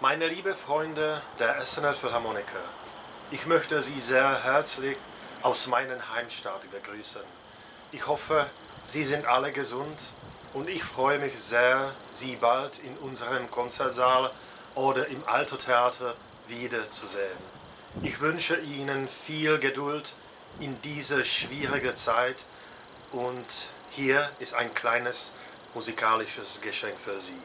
Meine lieben Freunde der Essener Philharmoniker, ich möchte Sie sehr herzlich aus meinem Heimstaat begrüßen. Ich hoffe, Sie sind alle gesund und ich freue mich sehr, Sie bald in unserem Konzertsaal oder im Altotheater wiederzusehen. Ich wünsche Ihnen viel Geduld in dieser schwierigen Zeit und hier ist ein kleines musikalisches Geschenk für Sie.